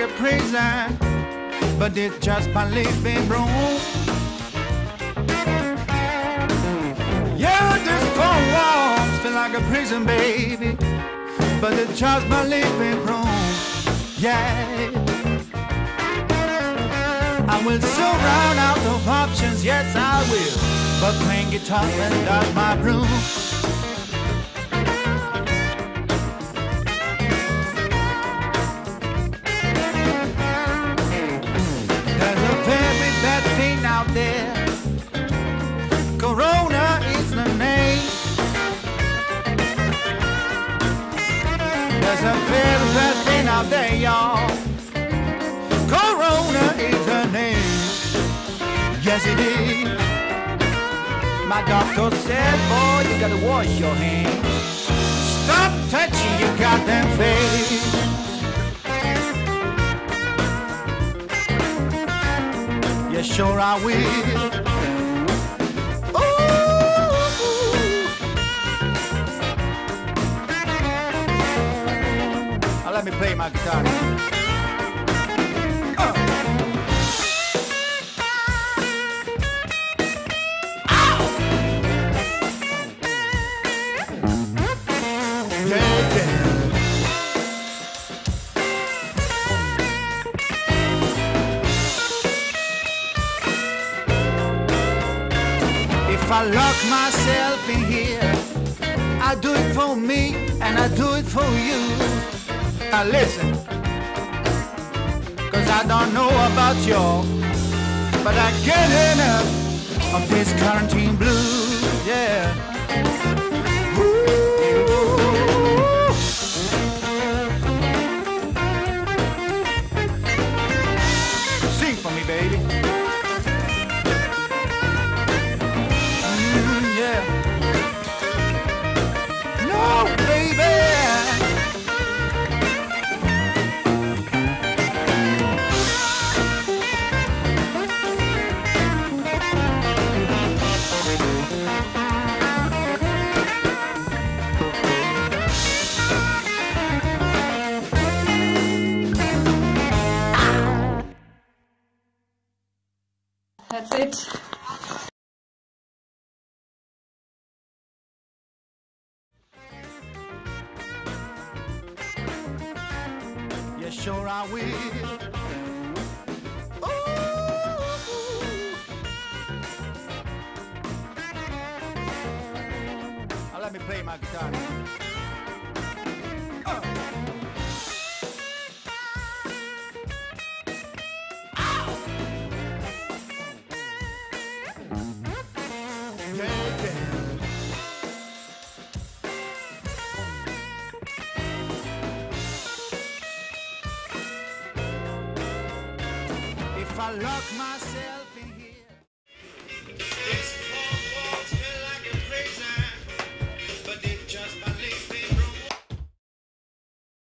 a prison, but it's just my living room. Yeah, this four walls feel like a prison, baby, but it's just my living room. Yeah. I will soon run out of options, yes I will. But playing guitar and that's my broom. A very bad thing out there, y'all. Corona is the name. Yes, it is. My doctor said, boy, you gotta wash your hands. Stop touching your goddamn face. Yes, sure I will. Let me play my guitar. If I lock myself in here, I do it for me and I do it for you. Now listen, cause I don't know about y'all, but I get enough of this quarantine blues, yeah. Ooh. Sing for me, baby. That's it. Yes, sure I will. Ooh. Now let me play my guitar. If I lock myself